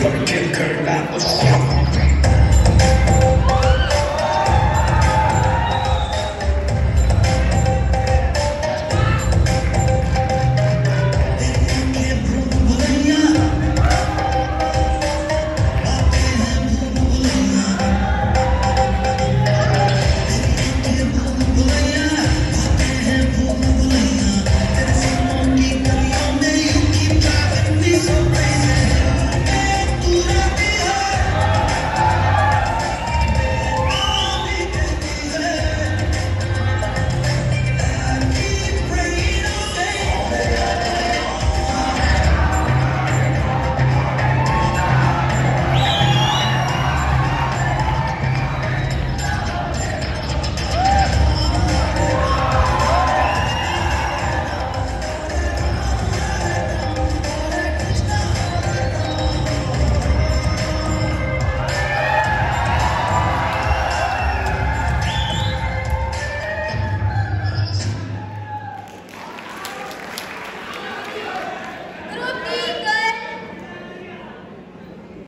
Kicker, that was Kardashian.